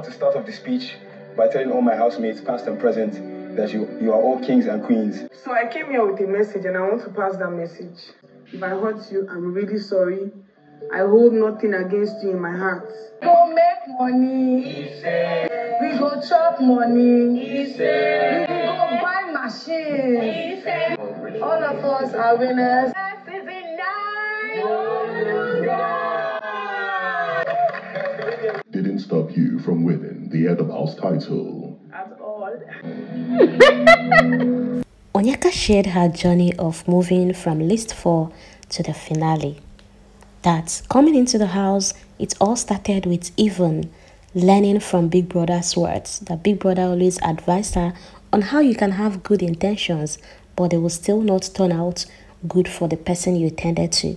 want to start off the speech by telling all my housemates, past and present, that you, you are all kings and queens. So I came here with a message and I want to pass that message. If I hurt you, I'm really sorry. I hold nothing against you in my heart. go make money. We go chop money. We go buy machines. All of us are winners. Stop you from winning the Ethermouse title. At all. Onyeka shared her journey of moving from list 4 to the finale. That coming into the house, it all started with Even learning from Big Brother's words. That Big Brother always advised her on how you can have good intentions, but they will still not turn out good for the person you intended to.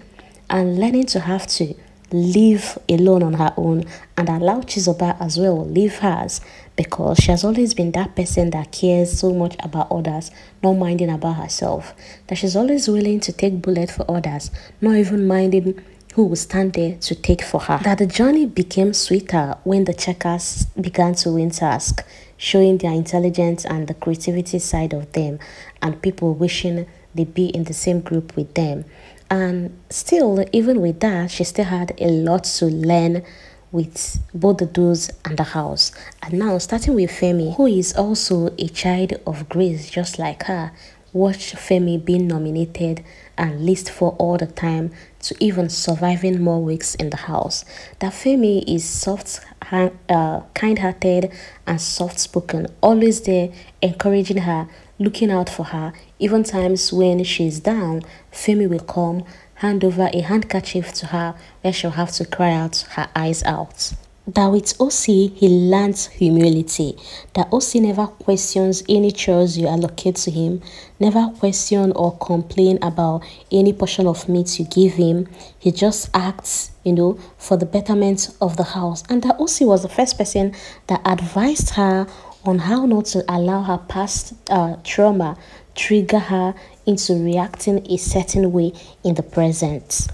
And learning to have to live alone on her own and allow Chizoba as well leave hers because she has always been that person that cares so much about others, not minding about herself. That she's always willing to take bullet for others, not even minding who will stand there to take for her. That the journey became sweeter when the checkers began to win task, showing their intelligence and the creativity side of them, and people wishing they be in the same group with them. And still, even with that, she still had a lot to learn with both the do's and the house. And now, starting with Femi, who is also a child of grace, just like her, watch Femi being nominated and list for all the time to even surviving more weeks in the house. That Femi is soft, uh, kind-hearted and soft-spoken, always there encouraging her, looking out for her. Even times when she's down, Femi will come, hand over a handkerchief to her where she'll have to cry out her eyes out that with Ocee, he learns humility. That Ocee never questions any chores you allocate to him, never question or complain about any portion of meat you give him. He just acts, you know, for the betterment of the house. And that Ocee was the first person that advised her on how not to allow her past uh, trauma trigger her into reacting a certain way in the present.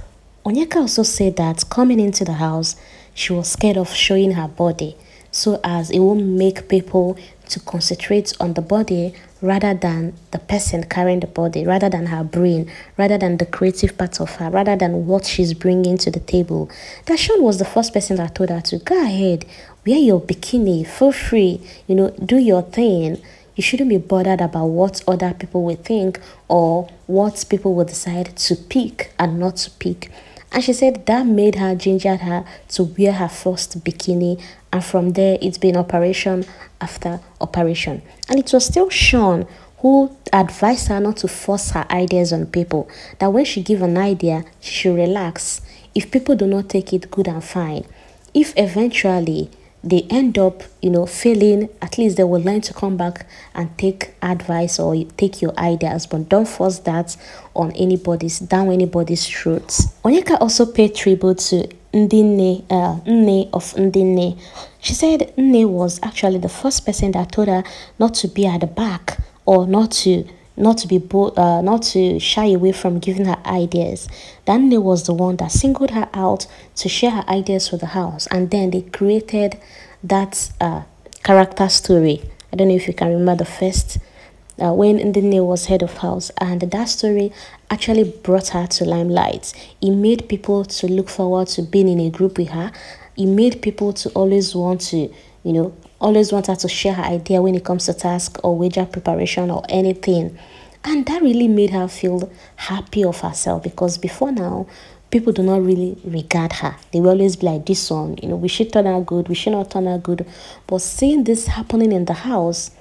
Onyeka also said that coming into the house, she was scared of showing her body so as it won't make people to concentrate on the body rather than the person carrying the body, rather than her brain, rather than the creative part of her, rather than what she's bringing to the table. Dashon was the first person that told her to go ahead, wear your bikini, feel free, you know, do your thing. You shouldn't be bothered about what other people will think or what people will decide to pick and not to pick. And she said that made her gingered her to wear her first bikini. And from there, it's been operation after operation. And it was still Shaun who advised her not to force her ideas on people. That when she give an idea, she should relax. If people do not take it, good and fine. If eventually they end up, you know, failing, at least they will learn to come back and take advice or take your ideas, but don't force that on anybody's, down anybody's throats. Onyeka also paid tribute to Ndine, uh, Nne of Ndine. She said Nne was actually the first person that told her not to be at the back or not to not to be bo- uh, not to shy away from giving her ideas. Danne was the one that singled her out to share her ideas with the house, and then they created that uh, character story. I don't know if you can remember the first uh, when Ndine was head of house, and that story actually brought her to limelight. It made people to look forward to being in a group with her. It made people to always want to, you know, always want her to share her idea when it comes to task or wager preparation or anything. And that really made her feel happy of herself because before now, people do not really regard her. They will always be like, this one, you know, we should turn out good, we should not turn out good. But seeing this happening in the house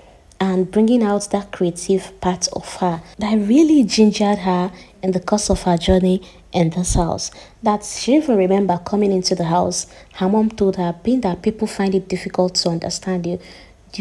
and bringing out that creative part of her that really gingered her in the course of her journey in this house. That she even remember coming into the house, her mom told her, being that people find it difficult to understand you,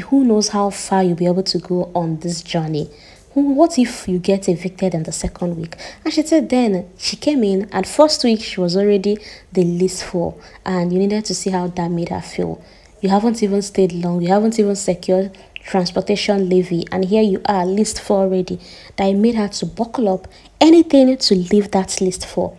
who knows how far you'll be able to go on this journey. What if you get evicted in the second week? And she said then she came in and first week she was already the least for and you needed to see how that made her feel. You haven't even stayed long, you haven't even secured transportation levy and here you are list for already that I made her to buckle up anything to leave that list for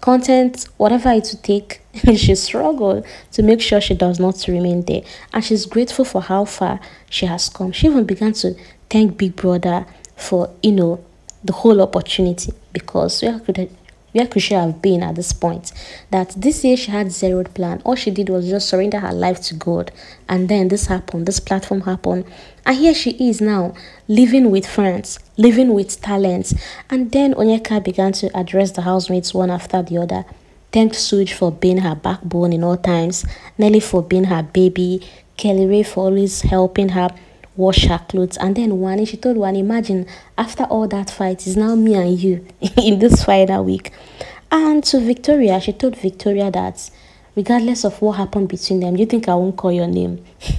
content, whatever it would take, she struggled to make sure she does not remain there. And she's grateful for how far she has come. She even began to thank Big Brother for, you know, the whole opportunity because where could where could she have been at this point? That this year she had zero plan. All she did was just surrender her life to God. And then this happened, this platform happened. And here she is now, living with friends, living with talents. And then Onyeka began to address the housemates one after the other. Thanked Sooj for being her backbone in all times, Nelly for being her baby, Kellyrae for always helping her wash her clothes. And then Wanni, she told Wanni, imagine after all that fight, it's now me and you in this final week. And to Victoria, she told Victoria that regardless of what happened between them, you think I won't call your name?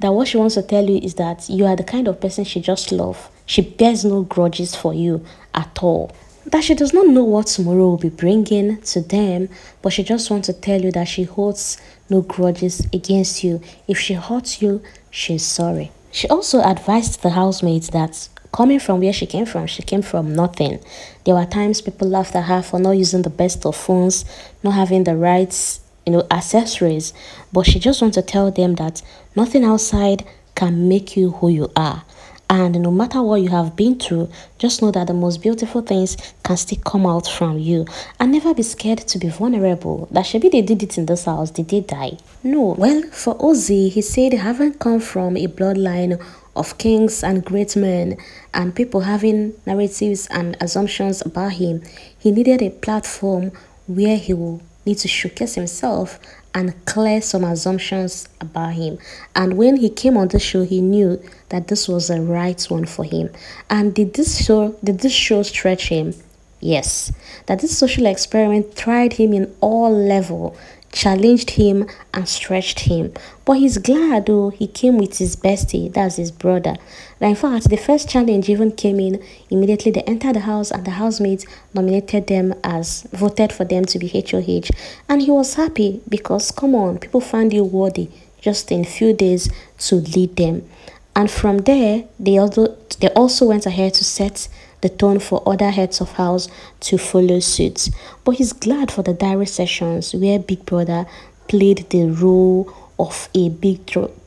that what she wants to tell you is that you are the kind of person she just loves. She bears no grudges for you at all. That she does not know what tomorrow will be bringing to them, but she just wants to tell you that she holds no grudges against you. If she hurts you, she's sorry. She also advised the housemates that coming from where she came from, she came from nothing. There were times people laughed at her for not using the best of phones, not having the right, you know, accessories. But she just wants to tell them that nothing outside can make you who you are. And no matter what you have been through, just know that the most beautiful things can still come out from you. And never be scared to be vulnerable. That should be they did it in this house, did they die? No. Well, for Ozzy, he said haven't come from a bloodline of kings and great men and people having narratives and assumptions about him. He needed a platform where he will need to showcase himself and clear some assumptions about him. And when he came on the show, he knew that this was the right one for him. And did this show did this show stretch him? Yes. That this social experiment tried him in all level challenged him and stretched him. But he's glad though he came with his bestie, that's his brother. And in fact, the first challenge even came in immediately they entered the house and the housemates nominated them as voted for them to be HOH. And he was happy because come on, people found you worthy just in few days to lead them. And from there, they also they also went ahead to set the tone for other heads of house to follow suit. But he's glad for the diary sessions where Big Brother played the role of a big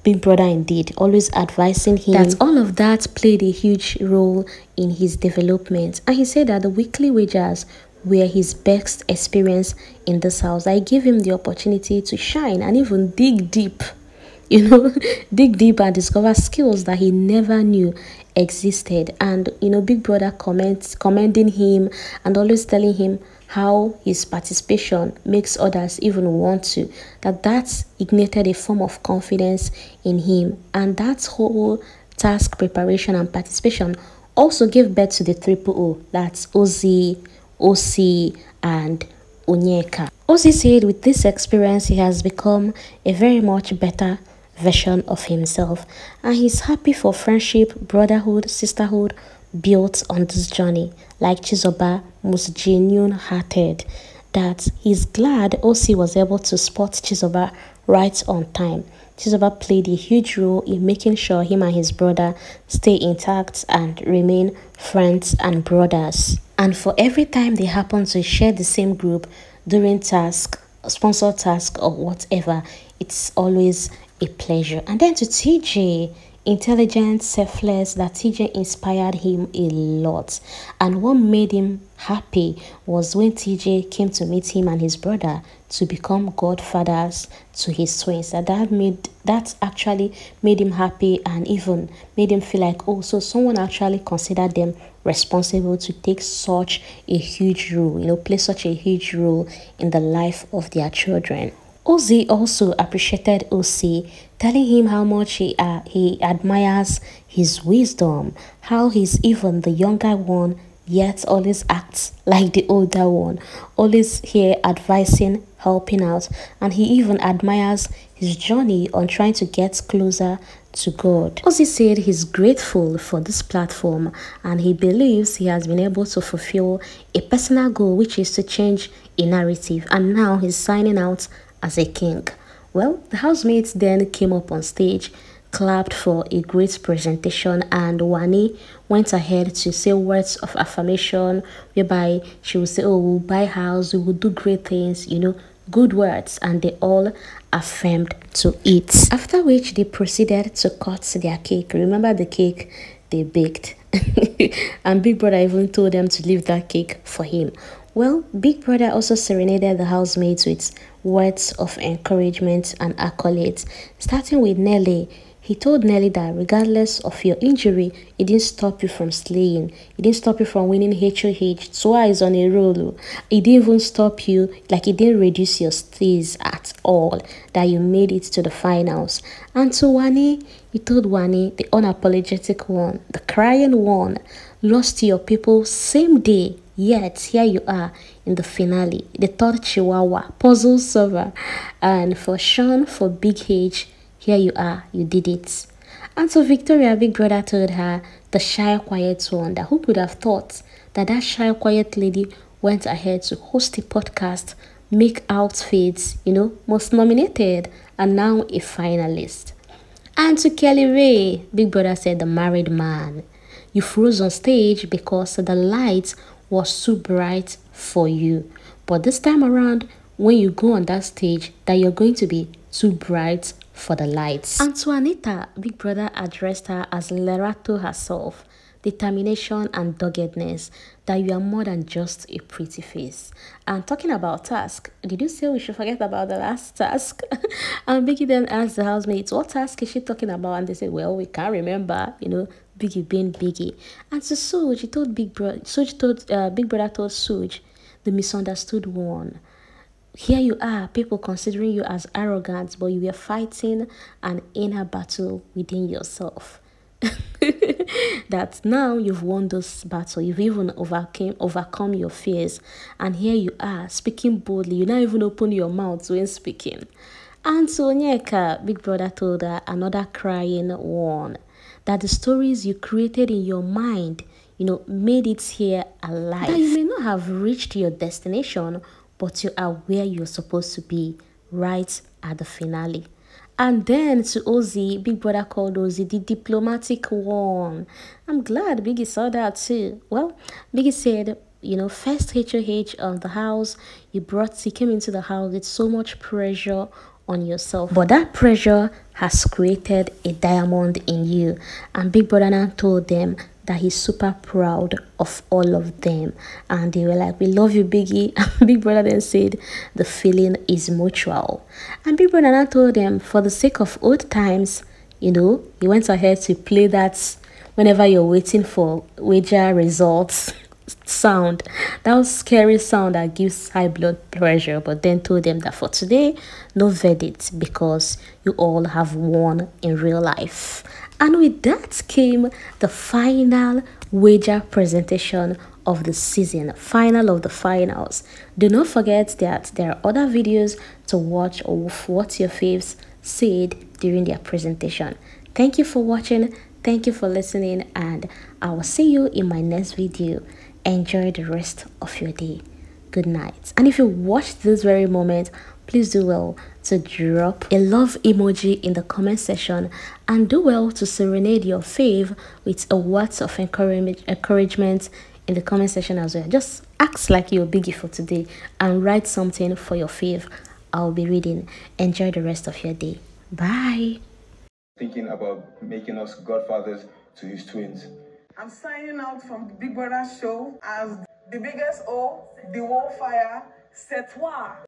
big brother indeed always advising him that all of that played a huge role in his development. And he said that the weekly wagers were his best experience in this house. I gave him the opportunity to shine and even dig deep you know dig deep and discover skills that he never knew existed. And you know big brother comments commending him and always telling him how his participation makes others even want to that that ignited a form of confidence in him. And that whole task preparation and participation also gave birth to the triple o that's ozzy Ocee and onyeka. Ozzy said with this experience he has become a very much better version of himself and he's happy for friendship, brotherhood, sisterhood built on this journey like Chizoba most genuine hearted that he's glad Ocee was able to spot Chizoba right on time. Chizoba played a huge role in making sure him and his brother stay intact and remain friends and brothers. And for every time they happen to share the same group during task, sponsor task or whatever, it's always a pleasure. And then to TJ, intelligent, selfless, that TJ inspired him a lot. And what made him happy was when TJ came to meet him and his brother to become godfathers to his twins. That that made that actually made him happy and even made him feel like oh so someone actually considered them responsible to take such a huge role, you know, play such a huge role in the life of their children. Ozzy also appreciated Ocee, telling him how much he, uh, he admires his wisdom, how he's even the younger one, yet always acts like the older one, always here advising, helping out, and he even admires his journey on trying to get closer to God. Ozzy said he's grateful for this platform and he believes he has been able to fulfill a personal goal which is to change a narrative and now he's signing out as a king. Well, the housemates then came up on stage clapped for a great presentation and Wanni went ahead to say words of affirmation whereby she would say, oh, we'll buy house, we will do great things, you know, good words and they all affirmed to it. After which they proceeded to cut their cake. Remember the cake they baked? and Big Brother even told them to leave that cake for him. Well, Big Brother also serenaded the housemates with words of encouragement and accolades, starting with Nelly. He told Nelly that regardless of your injury, it didn't stop you from slaying. It didn't stop you from winning HOH twice on a roll. Oh. It didn't even stop you, like it didn't reduce your stays at all, that you made it to the finals. And to Wanni, he told Wanni, the unapologetic one, the crying one, lost to your people same day Yet, here you are in the finale, the third Chihuahua puzzle solver. And for Shaun, for Big H, here you are, you did it. And so Victoria, Big Brother told her, the shy, quiet one, who could have thought that that shy, quiet lady went ahead to host a podcast, make outfits, you know, most nominated, and now a finalist. And to Kellyrae, Big Brother said, the married man. You froze on stage because the lights was too bright for you. But this time around, when you go on that stage, that you're going to be too bright for the lights. Antoinetta, Big Brother addressed her as Lerato herself. Determination and doggedness, that you are more than just a pretty face. And talking about task, did you say we should forget about the last task? and Biggie then asked the housemates, what task is she talking about? And they said, well, we can't remember, you know, Biggie being Biggie. And to Sooj, he told Big Brother, Sooj told, uh, Big Brother told Sooj, the misunderstood one. Here you are, people considering you as arrogant, but you were fighting an inner battle within yourself. that now you've won this battle, you've even overcame overcome your fears, and here you are speaking boldly. You not even open your mouth when speaking. And so Onyeka, Big Brother told her another crying one that the stories you created in your mind, you know, made it here alive. That you may not have reached your destination, but you are where you're supposed to be right at the finale. And then to Ozzy, Big Brother called Ozzy the diplomatic one. I'm glad Biggie saw that too. Well, Biggie said, you know, first HOH of the house, you brought, he came into the house with so much pressure on yourself. But that pressure has created a diamond in you. And Big Brother now told them that he's super proud of all of them. And they were like, We love you, Biggie. Big Brother then said, The feeling is mutual. And Big Brother now told them, For the sake of old times, you know, he went ahead to play that whenever you're waiting for wager results sound. That was scary sound that gives high blood pressure but then told them that for today no verdict because you all have won in real life. And with that came the final wager presentation of the season final of the finals. Do not forget that there are other videos to watch of what your faves said during their presentation. Thank you for watching thank you for listening and i will see you in my next video enjoy the rest of your day. Good night. And if you watch this very moment, please do well to drop a love emoji in the comment section and do well to serenade your fave with a words of encouragement in the comment section as well. Just act like you're biggie for today and write something for your fave. I'll be reading. Enjoy the rest of your day. Bye. Thinking about making us godfathers to his twins. I'm signing out from the Big Brother show as the biggest O, the wall fire, c'est toi.